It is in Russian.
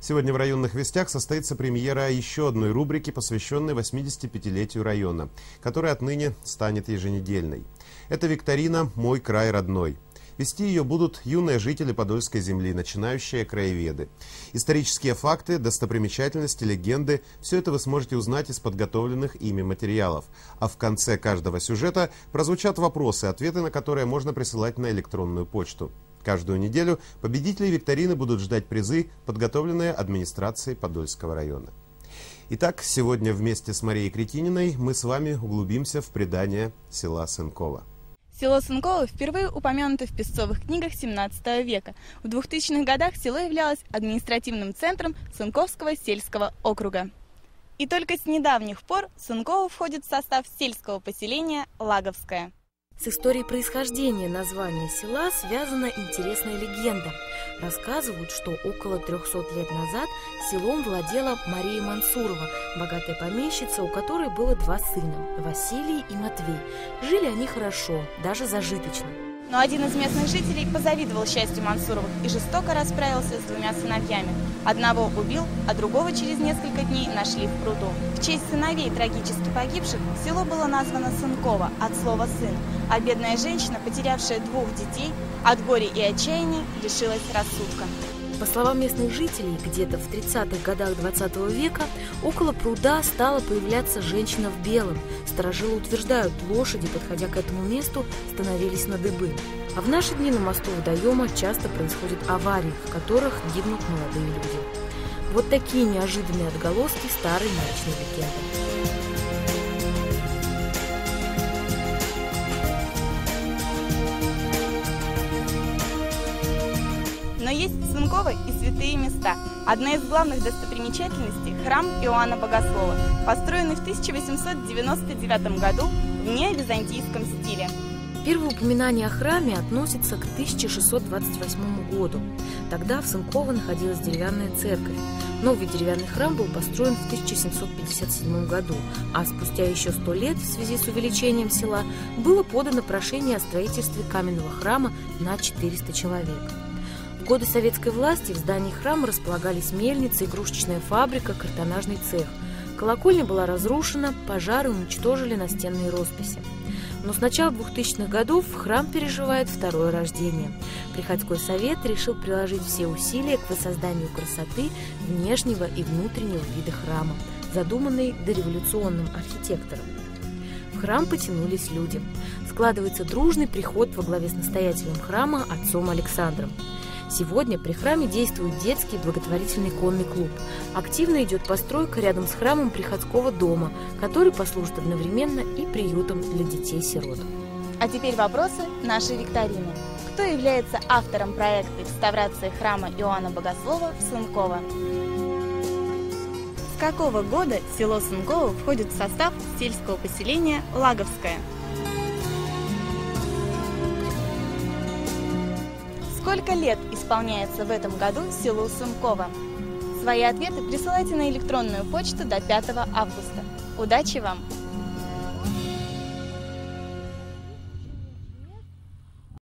Сегодня в районных вестях состоится премьера еще одной рубрики, посвященной 85-летию района, которая отныне станет еженедельной. Это викторина «Мой край родной». Вести ее будут юные жители Подольской земли, начинающие краеведы. Исторические факты, достопримечательности, легенды – все это вы сможете узнать из подготовленных ими материалов. А в конце каждого сюжета прозвучат вопросы, ответы на которые можно присылать на электронную почту. Каждую неделю победители викторины будут ждать призы, подготовленные администрацией Подольского района. Итак, сегодня вместе с Марией Кретининой мы с вами углубимся в предание села Сынкова. Село Сынково впервые упомянуто в песцовых книгах 17 века. В 2000-х годах село являлось административным центром Сынковского сельского округа. И только с недавних пор Сынково входит в состав сельского поселения Лаговское. С историей происхождения названия села связана интересная легенда. Рассказывают, что около 300 лет назад селом владела Мария Мансурова, богатая помещица, у которой было два сына – Василий и Матвей. Жили они хорошо, даже зажиточно. Но один из местных жителей позавидовал счастью Мансуровых и жестоко расправился с двумя сыновьями. Одного убил, а другого через несколько дней нашли в пруду. В честь сыновей трагически погибших село было названо Сынково от слова «сын», а бедная женщина, потерявшая двух детей, от горя и отчаяния лишилась рассудка. По словам местных жителей, где-то в 30-х годах 20 века около пруда стала появляться женщина в белом. Сторожилы утверждают, лошади, подходя к этому месту, становились на дыбы. А в наши дни на мосту водоема часто происходят аварии, в которых гибнут молодые люди. Вот такие неожиданные отголоски старой мрачной легенды. Но есть в и святые места. Одна из главных достопримечательностей – храм Иоанна Богослова, построенный в 1899 году в неовизантийском стиле. Первое упоминание о храме относится к 1628 году. Тогда в Сынково находилась деревянная церковь. Новый деревянный храм был построен в 1757 году, а спустя еще сто лет в связи с увеличением села было подано прошение о строительстве каменного храма на 400 человек. Годы советской власти в здании храма располагались мельница, игрушечная фабрика, картонажный цех. Колокольня была разрушена, пожары уничтожили настенные росписи. Но с начала 2000-х годов храм переживает второе рождение. Приходской совет решил приложить все усилия к воссозданию красоты внешнего и внутреннего вида храма, задуманный дореволюционным архитектором. В храм потянулись люди. Складывается дружный приход во главе с настоятелем храма отцом Александром. Сегодня при храме действует детский благотворительный конный клуб. Активно идет постройка рядом с храмом приходского дома, который послужит одновременно и приютом для детей-сирот. А теперь вопросы нашей викторины. Кто является автором проекта реставрации храма Иоанна Богослова в Сынково? С какого года село Сынково входит в состав сельского поселения Лаговское? Сколько лет исполняется в этом году селу Сынково? Свои ответы присылайте на электронную почту до 5 августа. Удачи вам!